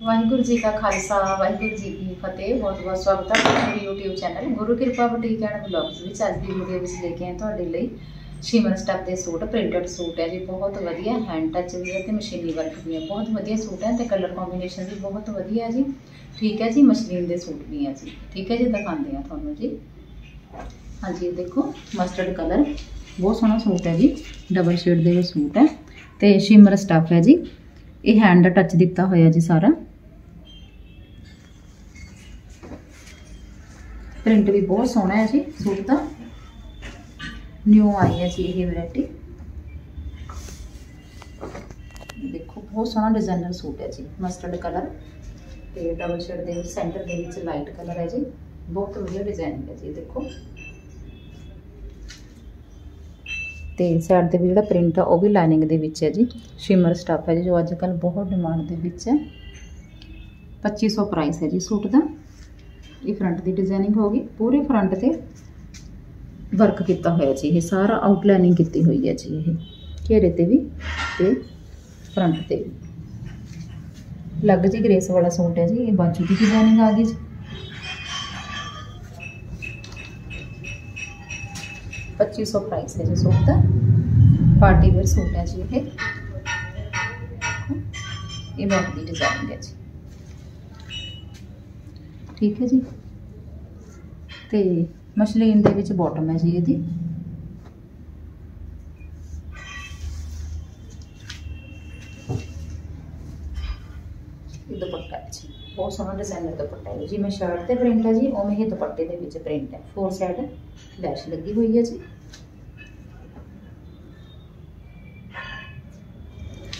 ਵਾਹਿਗੁਰੂ ਜੀ ਕਾ ਖਾਲਸਾ, ਵਾਹਿਗੁਰੂ ਜੀ ਕੀ ਫਤਿਹ। ਬਹੁਤ ਬਹੁਤ ਸਵਾਗਤ ਹੈ ਤੁਹਾਡੇ YouTube ਚੈਨਲ ਗੁਰੂ ਕਿਰਪਾ ਬੁਟੀਕ ਐਂਡ ਵਲੌਗਸ ਵਿੱਚ। ਅੱਜ ਦੀ ਵੀਡੀਓ ਵਿੱਚ ਲੈ ਕੇ ਆਏ ਤੁਹਾਡੇ ਲਈ ਸ਼ਿਮਰ ਸਟੱਫ ਦੇ ਸੂਟ ਪ੍ਰਿੰਟਡ ਸੂਟ ਹੈ ਜੀ। ਬਹੁਤ ਵਧੀਆ ਹੈਂਡ ਟੱਚ ਵੀ ਹੈ ਤੇ ਮਸ਼ੀਨੀ ਵਰਕ ਵੀ ਹੈ। ਬਹੁਤ ਵਧੀਆ ਸੂਟ ਹੈ ਤੇ ਕਲਰ ਕੰਬੀਨੇਸ਼ਨ ਵੀ ਬਹੁਤ ਵਧੀਆ ਹੈ ਜੀ। ਠੀਕ ਹੈ ਜੀ ਮਸ਼ਲੀਨ ਦੇ ਸੂਟ ਵੀ ਹੈ ਜੀ। ਠੀਕ ਹੈ ਜੀ, ਦਿਖਾਉਂਦੇ ਆ ਤੁਹਾਨੂੰ ਜੀ। ਹਾਂਜੀ ਦੇਖੋ ਮਸਟਰਡ ਕਲਰ ਬਹੁਤ ਸੋਹਣਾ ਸੂਟ ਹੈ ਜੀ। ਡਬਲ ਸ਼ੇਡ ਦੇ ਸੂਟ ਹੈ ਤੇ ਸ਼ਿਮਰ ਸਟੱਫ ਹੈ ਜੀ। ਇਹ ਹੈਂਡ ਟੱਚ ਦਿੱਤਾ ਹੋਇਆ ਜੀ ਸਾਰਾ। ਪ੍ਰਿੰਟ ਵੀ ਬਹੁਤ ਸੋਹਣਾ ਹੈ ਜੀ ਸੂਟ ਦਾ ਨਿਊ ਆਈ ਹੈ ਜੀ ਇਹ ਵੈਰਾਈਟੀ ਦੇਖੋ ਬਹੁਤ ਸੋਹਣਾ ਡਿਜ਼ਾਈਨਰ ਸੂਟ ਹੈ ਜੀ ਮਸਟਰਡ ਕਲਰ ਤੇ ਡਬਲ ਸ਼ੇਡ ਦੇ ਵਿੱਚ ਸੈਂਟਰ ਦੇ ਵਿੱਚ ਲਾਈਟ ਕਲਰ ਹੈ ਜੀ ਬਹੁਤ ਵਧੀਆ ਡਿਜ਼ਾਈਨ ਹੈ ਜੀ ਦੇਖੋ ਤੇ ਸਾਈਡ ਤੇ ਵੀ ਜਿਹੜਾ ਪ੍ਰਿੰਟ ਆ ਉਹ ਵੀ ਲਾਈਨਿੰਗ ਦੇ ਵਿੱਚ ਹੈ ਜੀ ਸ਼ਿਮਰ ਸਟੱਫ ਹੈ ਜੀ ਜੋ ਅੱਜ ਕੱਲ ਬਹੁਤ ਡਿਮਾਂਡ ਦੇ ਵਿੱਚ ਹੈ 2500 ਪ੍ਰਾਈਸ ਹੈ ਜੀ ਸੂਟ ਦਾ ਇਹ ਫਰੰਟ ਦੀ ਡਿਜ਼ਾਈਨਿੰਗ ਹੋਗੀ ਪੂਰੇ ਫਰੰਟ ਤੇ ਵਰਕ ਕੀਤਾ ਹੋਇਆ ਜੀ ਇਹ ਸਾਰਾ ਆਊਟਲਾਈਨਿੰਗ ਕੀਤੀ ਹੋਈ ਹੈ ਜੀ ਇਹ ਘੇਰੇ ਤੇ ਵੀ ਤੇ ਫਰੰਟ ਤੇ ਵੀ ਲੱਗ ਜੀ ਗ੍ਰੇਸ ਵਾਲਾ ਸੂਟ ਹੈ ਜੀ ਇਹ ਬਾਜੂ ਦੀ ਡਿਜ਼ਾਈਨਿੰਗ ਆ ਗਈ ਜੀ 2500 ਪ੍ਰਾਈਸ ਹੈ ਜੀ ਸੂਟ ਦਾ ਪਾਰਟੀ ਵੇਅਰ ਸੂਟ ਹੈ ਜੀ ਇਹ ਇਹ ਬੈਕ ਦੀ ਡਿਜ਼ਾਈਨਿੰਗ ਹੈ ਜੀ ਠੀਕ ਹੈ ਜੀ। ਤੇ ਮਸ਼ਲੀਨ ਦੇ ਵਿੱਚ ਬਾਟਮ ਹੈ ਜੀ ਇਹਦੀ। ਇਹ ਦੁਪੱਟਾ ਹੈ ਜੀ। ਬਹੁਤ ਸੋਹਣਾ ਡਿਜ਼ਾਈਨਰ ਦੁਪੱਟਾ ਹੈ ਜੀ। ਮੈਂ ਸ਼ਰਟ ਤੇ ਪ੍ਰਿੰਟ ਹੈ ਜੀ, ਉਵੇਂ ਹੀ ਦੁਪੱਟੇ ਦੇ ਵਿੱਚ ਪ੍ਰਿੰਟ ਹੈ। ਫੋਰ ਸਾਈਡ ਲੈਸ਼ ਲੱਗੀ ਹੋਈ ਹੈ ਜੀ।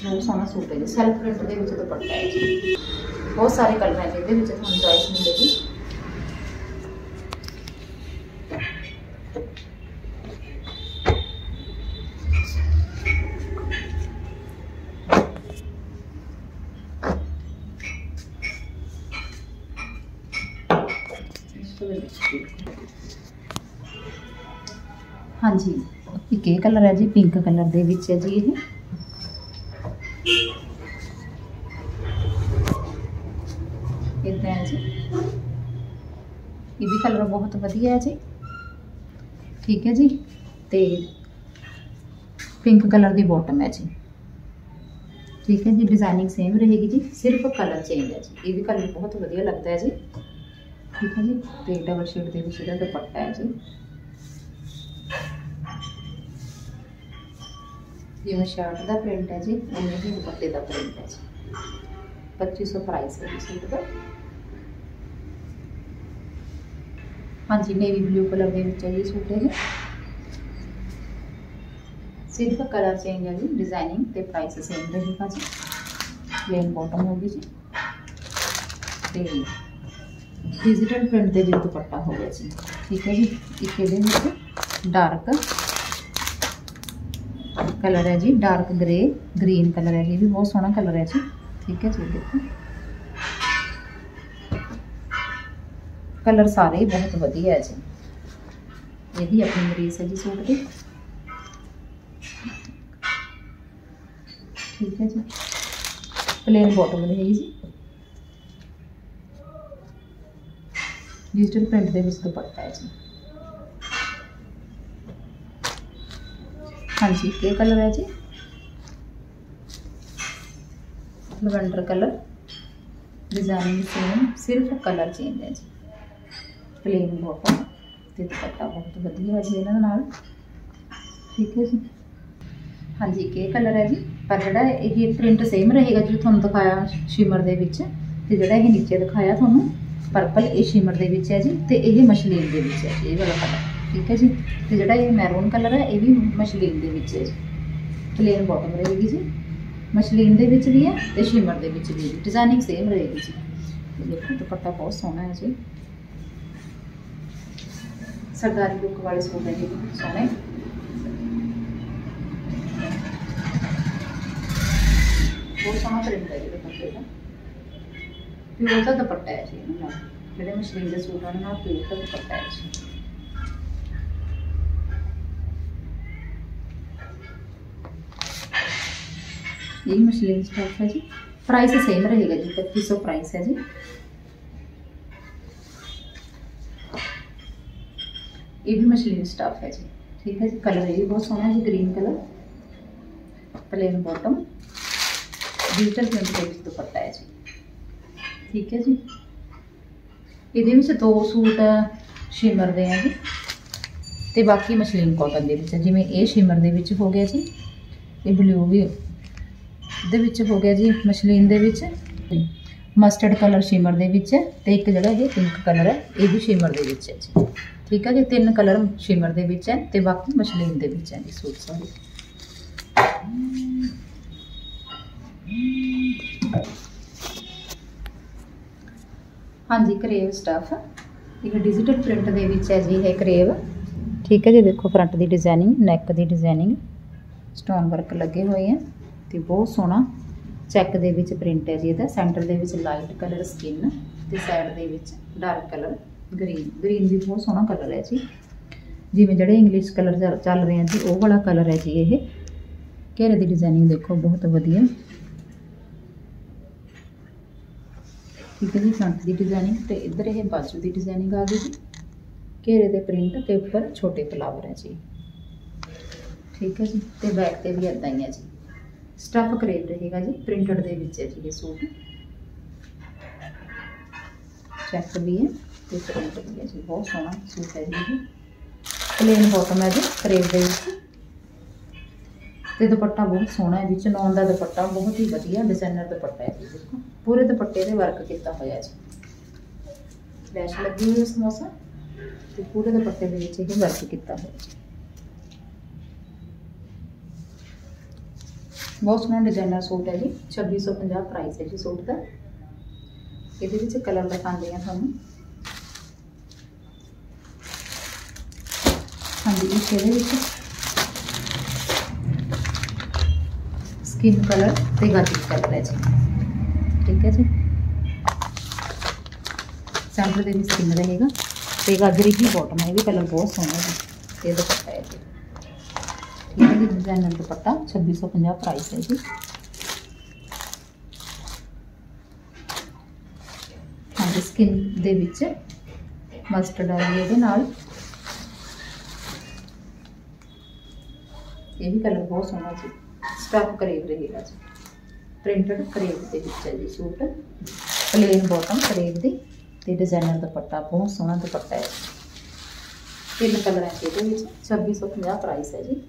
ਬਹੁਤ ਸੋਹਣਾ ਸੂਟ ਹੈ ਜੀ। ਸੈਲਫ ਪ੍ਰਿੰਟ ਦੇ ਵਿੱਚ ਦੁਪੱਟਾ ਹੈ ਜੀ। ਬਹੁਤ ਸਾਰੇ ਕਲਰ ਹੈ ਜਿਹਦੇ ਵਿੱਚ ਤੁਹਾਨੂੰ ਚੋਇਸ ਮਿਲੇਗੀ ਹਾਂਜੀ ਇੱਕ ਇਹ ਕਲਰ ਹੈ ਜੀ ਪਿੰਕ ਕਲਰ ਦੇ ਵਿੱਚ ਹੈ ਜੀ ਇਹ ਇਦਾਂ है जी ਇਹ कलर बहुत ਬਹੁਤ है जी ठीक है जी ਜੀ। पिंक कलर ਕਲਰ बॉटम है जी ठीक है जी डिज़ाइनिंग सेम रहेगी जी सिर्फ़ कलर चेंज है जी ये कलर बहुत वजिया लगता है जी ठीक है जी तो डबल शेड के भी दुपट्टा है जी जिम्मे शर्ट का प्रिंट है जी उन्हें ही दुपट्टे का प्रिंट है जी पच्चीस सौ प्राइस है सूट का हाँ जी नेवी ब्लू कलर के चाहिए सूट है। सिर्फ़ कलर चेंज है जी डिज़ाइनिंग प्राइस सेम रहेगा जी। प्लेन बॉटम होगी जी। डिजिटल प्रिंट के जो दुपट्टा होगा जी। ठीक है जी एक डार्क कलर है जी डार्क ग्रे ग्रीन कलर है जी भी, बहुत सोहना कलर है जी। ਠੀਕ ਹੈ ਜੀ ਦੇਖੋ ਕਲਰ ਸਾਰੇ ਹੀ ਬਹੁਤ ਵਧੀਆ ਹੈ ਜੀ ਇਹ ਵੀ ਆਪਣੀ ਮਰੀਜ਼ ਹੈ ਜੀ ਸੂਟ ਦੀ ਠੀਕ ਹੈ ਜੀ ਪਲੇਨ ਬਾਟਮ ਰਹੇਗੀ ਜੀ ਡਿਜੀਟਲ ਪ੍ਰਿੰਟ ਦੇ ਵਿੱਚ ਦੁਪੱਟਾ ਹੈ ਜੀ ਹਾਂਜੀ ਇਹ ਕਲਰ ਹੈ ਜੀ ਲਵੈਂਡਰ ਕਲਰ ਡਿਜ਼ਾਈਨਿੰਗ ਸੇਮ ਸਿਰਫ ਕਲਰ ਚੇਂਜ ਹੈ ਜੀ ਪਲੇਨ ਬੋਟਮ ਤੇ ਦੁਪੱਟਾ ਬਹੁਤ ਵਧੀਆ ਹੈ ਜੀ ਇਹਨਾਂ ਨਾਲ ਠੀਕ ਹੈ ਜੀ ਹਾਂਜੀ ਇਹ ਕਲਰ ਹੈ ਜੀ ਪਰ ਜਿਹੜਾ ਇਹ ਪ੍ਰਿੰਟ ਸੇਮ ਰਹੇਗਾ ਜੋ ਤੁਹਾਨੂੰ ਦਿਖਾਇਆ ਸ਼ਿਮਰ ਦੇ ਵਿੱਚ ਤੇ ਜਿਹੜਾ ਇਹ ਨੀਚੇ ਦਿਖਾਇਆ ਤੁਹਾਨੂੰ ਪਰਪਲ ਇਹ ਸ਼ਿਮਰ ਦੇ ਵਿੱਚ ਹੈ ਜੀ ਤੇ ਇਹ ਮਸ਼ਲੀਨ ਦੇ ਵਿੱਚ ਹੈ ਇਹ ਵਾਲਾ ਕਲਰ ਠੀਕ ਹੈ ਜੀ ਤੇ ਜਿਹੜਾ ਇਹ ਮੈਰੂਨ ਕਲਰ ਹੈ ਇਹ ਵੀ ਮਸ਼ਲੀਨ ਦੇ ਵਿੱਚ ਹੈ ਜੀ ਪਲੇਨ ਬਾਟਮ ਰਹੇਗੀ ਜੀ ਮਸ਼ਲੀਨ ਦੇ ਵਿੱਚ ਵੀ ਹੈ ਤੇ ਸ਼ਿਮਰ ਦੇ ਵਿੱਚ ਵੀ ਡਿਜ਼ਾਈਨਿੰਗ ਸੇਮ ਰਹੇਗੀ ਜੀ ਦੇਖੋ ਦੁਪੱਟਾ ਬਹੁਤ ਸੋਹਣਾ ਹੈ ਜੀ ਸਰਦਾਰੀ ਲੁੱਕ ਵਾਲੇ ਸੂਟ ਹੈ ਜੀ ਸੋਹਣੇ ਬਹੁਤ ਸੋਹਣਾ ਪ੍ਰਿੰਟ ਹੈ ਜੀ ਦੁਪੱਟੇ ਦਾ ਪਿਓਰ ਦਾ ਦੁਪੱਟਾ ਹੈ ਜੀ ਇਹਨਾਂ ਨਾਲ ਜਿਹੜੇ ਮਸ਼ਲੀਨ ਦੇ ਸੂਟ ਹਨ ਨਾਲ ਪਿਓਰ ਦਾ ਦੁਪੱਟਾ ਹੈ ਜੀ ਇਹ ਮਸ਼ਲੀਨ ਸਟਾਫ ਹੈ ਜੀ प्राइस सेम रहेगा जी पच्चीस सौ प्राइस है जी ये भी मछली स्टाफ है जी ठीक है जी कलर ये भी बहुत सोहना है जी green colour plain bottom digital print के दुपट्टा है जी ठीक है जी ਇਹਦੇ ਵਿੱਚ ਦੋ ਸੂਟ ਸ਼ਿਮਰ ਦੇ ਆ ਜੀ ਤੇ ਬਾਕੀ ਮਸ਼ਲੀਨ ਕਾਟਨ ਦੇ ਵਿੱਚ ਜਿਵੇਂ ਇਹ ਸ਼ਿਮਰ ਦੇ ਵਿੱਚ ਹੋ ਗਿਆ ਜੀ ਇਹ ਬਲੂ ਵੀ ਦੇ ਵਿੱਚ ਹੋ ਗਿਆ ਜੀ ਮਸ਼ਲੀਨ ਦੇ ਵਿੱਚ। ਮਸਟਰਡ ਕਲਰ ਸ਼ਿਮਰ ਦੇ ਵਿੱਚ ਤੇ ਇੱਕ ਜਿਹੜਾ ਇਹ ਪਿੰਕ ਕਲਰ ਹੈ, ਇਹ ਵੀ ਸ਼ਿਮਰ ਦੇ ਵਿੱਚ ਹੈ ਜੀ। ਠੀਕ ਹੈ ਜੀ, ਤਿੰਨ ਕਲਰ ਸ਼ਿਮਰ ਦੇ ਵਿੱਚ ਹੈ ਤੇ ਬਾਕੀ ਮਸ਼ਲੀਨ ਦੇ ਵਿੱਚ ਹੈ ਜੀ, ਸੂਟ ਸਾਰੇ। ਹਾਂਜੀ, ਕਰੇਵ ਸਟਫ ਇੱਕ ਡਿਜੀਟਲ ਪ੍ਰਿੰਟ ਦੇ ਵਿੱਚ ਹੈ ਜੀ, ਇਹ ਕਰੇਵ। ਠੀਕ ਹੈ ਜੀ, ਦੇਖੋ ਫਰੰਟ ਦੀ ਡਿਜ਼ਾਈਨਿੰਗ ਨੈਕ ਦੀ ਡਿਜ਼ਾਈਨਿੰਗ ਸਟੋਨ ਵਰਕ ਲੱਗੇ ਹੋਏ ਆ ਤੇ ਬਹੁਤ ਸੋਹਣਾ ਚੈੱਕ ਦੇ ਵਿੱਚ ਪ੍ਰਿੰਟ ਹੈ ਜੀ ਇਹਦਾ। ਸੈਂਟਰ ਦੇ ਵਿੱਚ ਲਾਈਟ ਕਲਰ ਸਕਿਨ ਤੇ ਸਾਈਡ ਦੇ ਵਿੱਚ ਡਾਰਕ ਕਲਰ ਗ੍ਰੀਨ ਗ੍ਰੀਨ ਵੀ ਬਹੁਤ ਸੋਹਣਾ ਕਲਰ ਹੈ ਜੀ। ਜਿਵੇਂ ਜਿਹੜੇ ਇੰਗਲਿਸ਼ ਕਲਰ ਚੱਲ ਰਹੇ ਆ ਜੀ, ਉਹ ਵਾਲਾ ਕਲਰ ਹੈ ਜੀ ਇਹ। ਘੇਰੇ ਦੀ ਡਿਜ਼ਾਈਨਿੰਗ ਦੇਖੋ, ਬਹੁਤ ਵਧੀਆ। ਠੀਕ ਹੈ ਜੀ ਫਰੰਟ ਦੀ ਡਿਜ਼ਾਈਨਿੰਗ ਤੇ ਇੱਧਰ ਇਹ ਬਾਜੂ ਦੀ ਡਿਜ਼ਾਈਨਿੰਗ ਆ ਗਈ ਜੀ। ਘੇਰੇ ਦੇ ਪ੍ਰਿੰਟ ਤੇ ਉੱਪਰ ਛੋਟੇ ਫਲਾਵਰ ਹੈ ਜੀ। ਠੀਕ ਹੈ ਜੀ, ਤੇ ਬੈਕ ਤੇ ਵੀ ਇਦਾਂ ਹੀ ਹੈ ਜੀ। ਸਟਫ ਕਰੇਪ ਰਹੇਗਾ ਜੀ ਪ੍ਰਿੰਟਡ ਦੇ ਵਿੱਚ ਹੈ ਜੀ ਇਹ ਸੂਟ। ਚੈੱਕ ਵੀ ਹੈ ਤੇ ਪ੍ਰਿੰਟ ਵੀ ਹੈ ਜੀ, ਬਹੁਤ ਸੋਹਣਾ ਸੂਟ ਹੈ ਜੀ ਪਲੇਨ ਬਾਟਮ ਹੈ ਜੀ ਕਰੇਪ ਦੇ ਵਿੱਚ। ਤੇ ਦੁਪੱਟਾ ਬਹੁਤ ਸੋਹਣਾ ਹੈ ਜੀ ਚਨੌਨ ਦਾ ਦੁਪੱਟਾ ਬਹੁਤ ਹੀ ਵਧੀਆ ਡਿਜ਼ਾਈਨਰ ਦੁਪੱਟਾ ਹੈ ਜੀ ਦੇਖੋ ਪੂਰੇ ਦੁਪੱਟੇ ਤੇ ਵਰਕ ਕੀਤਾ ਹੋਇਆ ਜੀ। ਲੈਸ਼ ਲੱਗੀ ਹੋਈ ਇਸ ਮੌਸਮ। ਤੇ ਪੂਰੇ ਦੁਪੱਟੇ ਦੇ ਵਿੱਚ ਇਹ ਵਰਕ ਕੀਤਾ ਹੋਇਆ ਜੀ। ਬਹੁਤ ਸੋਹਣਾ ਡਿਜ਼ਾਈਨਰ ਸੂਟ ਹੈ ਜੀ 2650 ਪ੍ਰਾਈਸ ਹੈ ਜੀ ਸੂਟ ਦਾ ਇਹਦੇ ਵਿੱਚ ਕਲਰ ਦਿਖਾਉਂਦੇ ਆ ਤੁਹਾਨੂੰ ਹਾਂਜੀ ਇਸ ਇਹਦੇ ਵਿੱਚ ਸਕਿਨ ਕਲਰ ਤੇ ਗਾਜਰੀ ਕਲਰ ਹੈ ਜੀ ਠੀਕ ਹੈ ਜੀ ਸੈਂਟਰ ਦੇ ਵਿੱਚ ਸਕਿਨ ਰਹੇਗਾ ਤੇ ਗਾਜਰੀ ਦੀ ਬਾਟਮ ਹੈ ਇਹ ਵੀ ਕਲਰ ਬਹੁਤ ਸੋਹਣਾ ਹੈ ਜੀ ਤੇ ਦੁਪੱਟਾ ਹੈ ਜੀ ਠੀਕ ਹੈ ਜੀ ਡਿਜ਼ਾਈਨਰ ਦੁਪੱਟਾ 2650 ਪ੍ਰਾਈਸ ਹੈ ਜੀ ਹਾਂਜੀ ਸਕਿਨ ਦੇ ਵਿੱਚ ਮਸਟਰਡ ਆ ਇਹਦੇ ਨਾਲ ਇਹ ਵੀ ਕਲਰ ਬਹੁਤ ਸੋਹਣਾ ਜੀ ਸਟਫ ਕਰੇਵ ਰਹੇਗਾ ਜੀ ਪ੍ਰਿੰਟਡ ਕਰੇਵ ਦੇ ਵਿੱਚ ਹੈ ਜੀ ਸੂਟ ਪਲੇਨ ਬਾਟਮ ਕਰੇਵ ਦੀ ਤੇ ਡਿਜ਼ਾਈਨਰ ਦੁਪੱਟਾ ਬਹੁਤ ਸੋਹਣਾ ਦੁਪੱਟਾ ਹੈ ਤਿੰਨ ਕਲਰ ਹੈ ਇਹਦੇ ਵਿੱਚ 2650 ਪ੍ਰਾਈਸ ਹੈ ਜੀ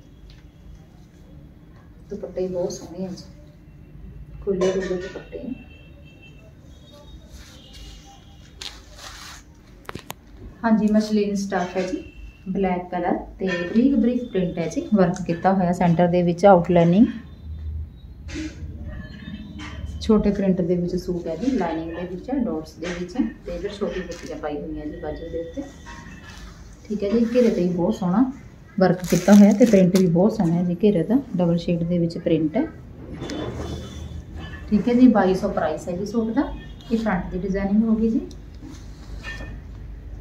ਦੁਪੱਟੇ ਬਹੁਤ ਸੋਹਣੇ ਹੈ ਜੀ ਖੁੱਲੇ ਖੁੱਲੇ ਦੁਪੱਟੇ ਹਾਂਜੀ ਮਸ਼ਲੀਨ ਸਟਫ ਹੈ ਜੀ ਬਲੈਕ ਕਲਰ ਤੇ ਬਰੀਕ ਬਰੀਕ ਪ੍ਰਿੰਟ ਹੈ ਜੀ ਵਰਕ ਕੀਤਾ ਹੋਇਆ ਸੈਂਟਰ ਦੇ ਵਿੱਚ ਆਊਟਲਾਈਨਿੰਗ ਛੋਟੇ ਪ੍ਰਿੰਟ ਦੇ ਵਿੱਚ ਸੂਟ ਹੈ ਜੀ ਲਾਈਨਿੰਗ ਦੇ ਵਿੱਚ ਡਾਟਸ ਦੇ ਵਿੱਚ ਤੇ ਇਧਰ ਛੋਟੀ ਬੁੱਟੀਆਂ ਪਾਈ ਹੋਈਆਂ ਜੀ ਬਾਜੂ ਦੇ ਉੱਤੇ ਠੀਕ ਹੈ ਜੀ ਘੇਰੇ ਤੇ ਵੀ ਬਹੁਤ ਸੋਹਣਾ ਵਰਕ ਕੀਤਾ ਹੋਇਆ ਤੇ ਪ੍ਰਿੰਟ ਵੀ ਬਹੁਤ ਸੋਹਣਾ ਹੈ ਜੀ, ਘੇਰੇ ਦਾ। ਡਬਲ ਸ਼ੇਡ ਦੇ ਵਿੱਚ ਪ੍ਰਿੰਟ ਹੈ। ਠੀਕ ਹੈ ਜੀ 2200 ਪ੍ਰਾਈਸ ਹੈ ਜੀ ਸੂਟ ਦਾ। ਇਹ ਫਰੰਟ ਦੀ ਡਿਜ਼ਾਈਨਿੰਗ ਹੋ ਗਈ ਜੀ।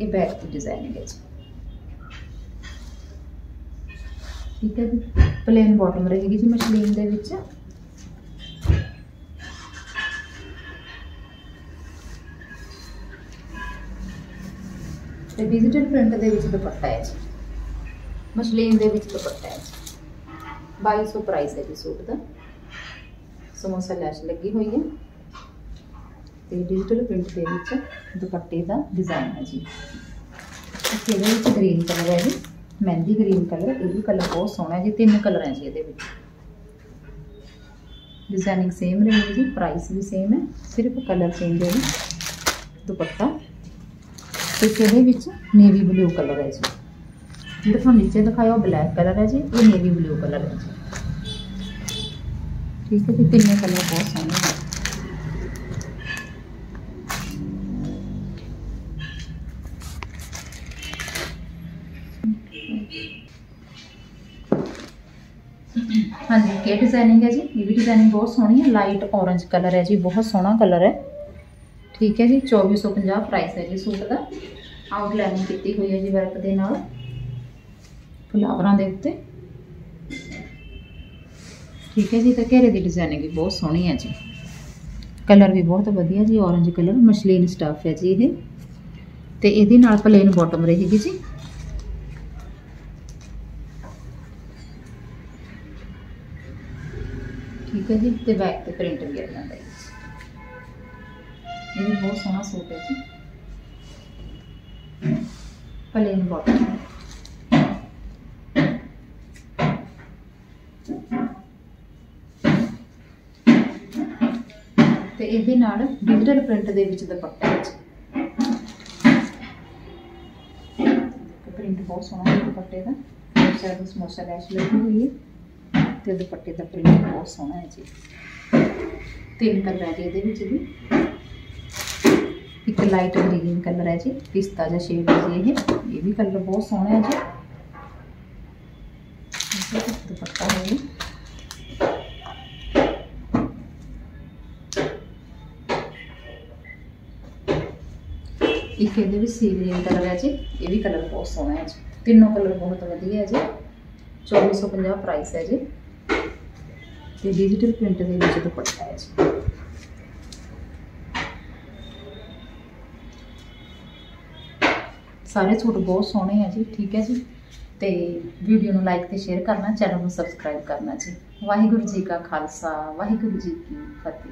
ਇਹ ਬੈਕ ਦੀ ਡਿਜ਼ਾਈਨਿੰਗ ਹੈ ਜੀ। ਠੀਕ ਹੈ ਜੀ। ਪਲੇਨ ਬਾਟਮ ਰਹੇਗੀ ਜੀ ਮਸ਼ਲੀਨ ਦੇ ਵਿੱਚ। ਤੇ ਡਿਜੀਟਲ ਪ੍ਰਿੰਟ ਦੇ ਵਿੱਚ ਦੁਪੱਟਾ ਹੈ ਜੀ। ਮਸ਼ਲੀਨ ਦੇ ਵਿੱਚ ਦੁਪੱਟਾ ਹੈ ਜੀ 2200 ਪ੍ਰਾਈਸ ਹੈ ਜੀ ਸੂਟ ਦਾ ਸਮੋਸਾ ਲੈਸ਼ ਲੱਗੀ ਹੋਈ ਹੈ ਤੇ ਡਿਜੀਟਲ ਪ੍ਰਿੰਟ ਦੇ ਵਿੱਚ ਦੁਪੱਟੇ ਦਾ ਡਿਜ਼ਾਈਨ ਹੈ ਜੀ ਇਹਦੇ ਵਿੱਚ ਗ੍ਰੀਨ ਕਲਰ ਹੈ ਜੀ ਮਹਿੰਦੀ ਗ੍ਰੀਨ ਕਲਰ ਇਹ ਵੀ ਕਲਰ ਬਹੁਤ ਸੋਹਣਾ ਹੈ ਜੀ ਤਿੰਨ ਕਲਰ ਹੈ ਜੀ ਇਹਦੇ ਵਿੱਚ ਡਿਜ਼ਾਈਨਿੰਗ ਸੇਮ ਰਹੇਗੀ ਜੀ ਪ੍ਰਾਈਸ ਵੀ ਸੇਮ ਹੈ ਸਿਰਫ ਕਲਰ ਚੇਂਜ ਹੈ ਜੀ ਦੁਪੱਟਾ ਤੇ ਇਹਦੇ ਵਿੱਚ ਨੇਵੀ ਬਲੂ ਕਲਰ ਹੈ ਜੀ ਜਿਹੜਾ ਤੁਹਾਨੂੰ ਨੀਚੇ ਦਿਖਾਇਆ ਉਹ ਬਲੈਕ ਕਲਰ ਹੈ ਜੀ ਇਹ ਨੇਵੀ ਬਲੂ ਕਲਰ ਹੈ ਜੀ ਠੀਕ ਹੈ ਜੀ ਤਿੰਨੇ ਕਲਰ ਬਹੁਤ ਸੋਹਣੇ ਹੈ ਹਾਂਜੀ ਕੀ ਡਿਜ਼ਾਈਨਿੰਗ ਹੈ ਜੀ ਇਹ ਵੀ ਡਿਜ਼ਾਈਨਿੰਗ ਬਹੁਤ ਸੋਹਣੀ ਹੈ ਲਾਈਟ ਔਰੰਜ ਕਲਰ ਹੈ ਜੀ ਬਹੁਤ ਸੋਹਣਾ ਕਲਰ ਹੈ ਠੀਕ ਹੈ ਜੀ 2450 ਪ੍ਰਾਈਸ ਹੈ ਜੀ ਸੂਟ ਦਾ ਆਊਟਲਾਈਨਿੰਗ ਕੀਤੀ ਹੋਈ ਹੈ ਜੀ ਵਰਕ ਦੇ ਨਾਲ ਫਲਾਵਰਾਂ ਦੇ ਉੱਤੇ। ਠੀਕ ਹੈ ਜੀ, ਤੇ ਘੇਰੇ ਦੀ ਡਿਜ਼ਾਈਨਿੰਗ ਵੀ ਬਹੁਤ ਸੋਹਣੀ ਹੈ ਜੀ। ਕਲਰ ਵੀ ਬਹੁਤ ਵਧੀਆ ਜੀ, orange ਕਲਰ ਮਸ਼ਲੀਨ ਸਟਫ ਹੈ ਜੀ ਇਹ। ਤੇ ਇਹਦੇ ਨਾਲ ਪਲੇਨ ਬਾਟਮ ਰਹੇਗੀ ਜੀ। ਠੀਕ ਹੈ ਜੀ, ਤੇ ਬੈਕ ਤੇ ਪ੍ਰਿੰਟ ਵੀ ਆ ਜਾਂਦਾ ਹੈ। ਇਹ ਵੀ ਬਹੁਤ ਸੋਹਣਾ ਸੂਟ ਹੈ ਜੀ। ਪਲੇਨ ਬਾਟਮ ਤੇ ਇਹਦੇ ਨਾਲ ਡਿਜੀਟਲ ਪ੍ਰਿੰਟ ਦੇ ਵਿੱਚ ਦੁਪੱਟਾ ਹੈ ਪ੍ਰਿੰਟ ਬਹੁਤ ਸੋਹਣਾ ਹੈ ਦੁਪੱਟੇ ਦਾ। ਬਹੁਤ ਸਾਰਾ ਸਮੋਸਾ ਲੈਸ਼ ਲੱਗੀ ਹੋਈ ਹੈ ਤੇ ਦੁਪੱਟੇ ਦਾ ਪ੍ਰਿੰਟ ਬਹੁਤ ਸੋਹਣਾ ਹੈ ਜੀ। ਤਿੰਨ ਕਲਰ ਹੈ ਇਹਦੇ ਵਿੱਚ ਵੀ। ਇੱਕ ਲਾਈਟ ਗ੍ਰੀਨ ਕਲਰ ਹੈ ਜੀ, ਪਿਸਤਾ ਜਿਹਾ ਸ਼ੇਡ ਹੈ ਜੀ ਇਹ। ਇਹ ਵੀ ਕਲਰ ਬਹੁਤ ਸੋਹਣਾ ਹੈ ਜੀ। ਇੱਕ ਇਹਦੇ ਵਿੱਚ ਸੀ ਗ੍ਰੀਨ ਕਲਰ ਹੈ ਜੀ, ਇਹ ਵੀ ਕਲਰ ਬਹੁਤ ਸੋਹਣਾ ਹੈ ਜੀ। ਤਿੰਨੋਂ ਕਲਰ ਬਹੁਤ ਵਧੀਆ ਹੈ ਜੀ। 2450 ਪ੍ਰਾਈਸ ਹੈ ਜੀ। ਤੇ ਡਿਜੀਟਲ ਪ੍ਰਿੰਟ ਦੇ ਵਿੱਚ ਦੁਪੱਟਾ ਹੈ ਜੀ। ਸਾਰੇ ਸੂਟ ਬਹੁਤ ਸੋਹਣੇ ਆ ਜੀ, ਠੀਕ ਹੈ ਜੀ। ਤੇ ਵੀਡੀਓ ਨੂੰ ਲਾਈਕ ਤੇ ਸ਼ੇਅਰ ਕਰਨਾ ਚੈਨਲ ਨੂੰ ਸਬਸਕ੍ਰਾਈਬ ਕਰਨਾ ਜੀ। ਵਾਹਿਗੁਰੂ ਜੀ ਕਾ ਖਾਲਸਾ, ਵਾਹਿਗੁਰੂ ਜੀ ਕੀ ਫਤਿਹ।